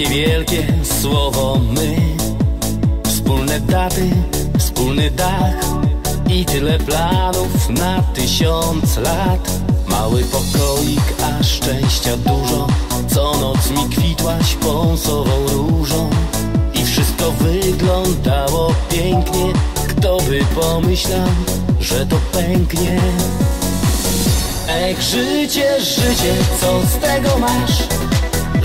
Takie wielkie słowo my. Wspólne daty, wspólny dach I tyle planów na tysiąc lat. Mały pokoik, a szczęścia dużo. Co noc mi kwitłaś pąsową różą. I wszystko wyglądało pięknie. Kto by pomyślał, że to pęknie? Ech, życie, życie, co z tego masz?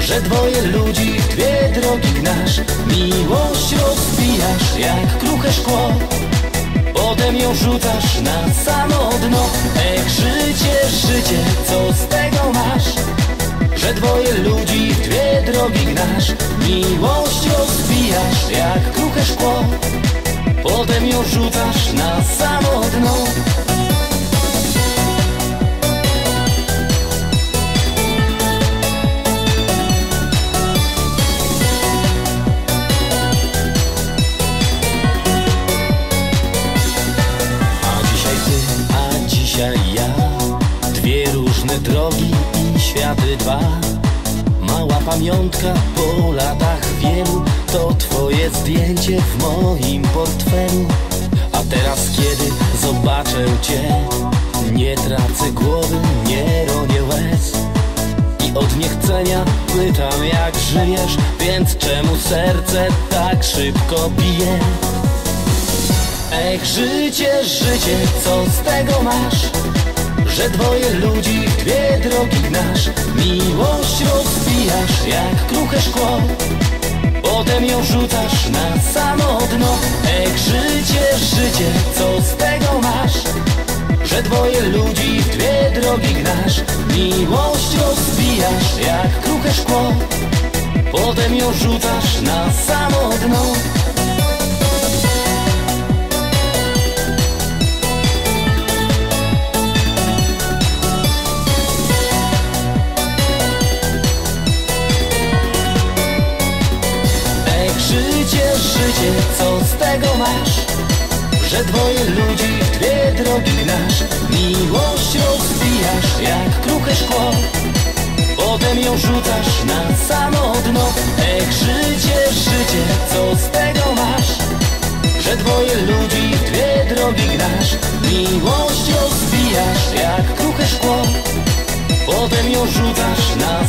Że dwoje ludzi dwie drogi gnasz Miłość rozbijasz jak kruche szkło Potem ją rzucasz na samo dno Ech, życie, życie, co z tego masz? Że dwoje ludzi dwie drogi gnasz Miłość rozbijasz jak kruche szkło Potem ją rzucasz na samo dno drogi i światy dwa Mała pamiątka po latach wielu To twoje zdjęcie w moim portfelu A teraz kiedy zobaczę cię Nie tracę głowy, nie ronię łez I od niechcenia pytam jak żyjesz Więc czemu serce tak szybko bije? Ech, życie, życie, co z tego masz? Że dwoje ludzi dwie drogi gnasz Miłość rozbijasz jak kruche szkło. Potem ją rzucasz na samo dno. Ech, życie, życie, co z tego masz? Że dwoje ludzi w dwie drogi gnasz Miłość rozbijasz jak kruche szkło. Potem ją rzucasz na samo życie, co z tego masz? Że dwoje ludzi dwie drogi gnasz Miłość rozbijasz jak kruche szkło. Potem ją rzucasz na samo dno. Ech, życie, życie, co z tego masz? Że dwoje ludzi dwie drogi gnasz Miłość rozbijasz jak kruche szkło. Potem ją rzucasz na